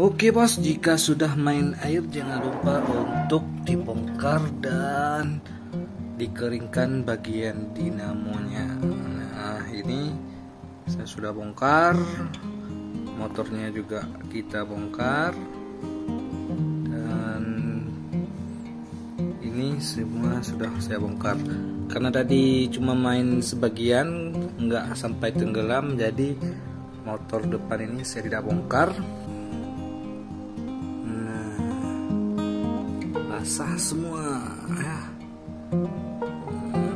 Oke bos, jika sudah main air jangan lupa untuk dibongkar dan dikeringkan bagian dinamonya. Nah ini saya sudah bongkar, motornya juga kita bongkar dan ini semua sudah saya bongkar. Karena tadi cuma main sebagian, nggak sampai tenggelam, jadi motor depan ini saya tidak bongkar basah semua ya.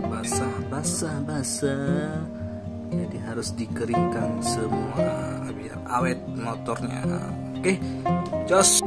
Basah basah basah. Jadi harus dikeringkan semua biar awet motornya. Oke jos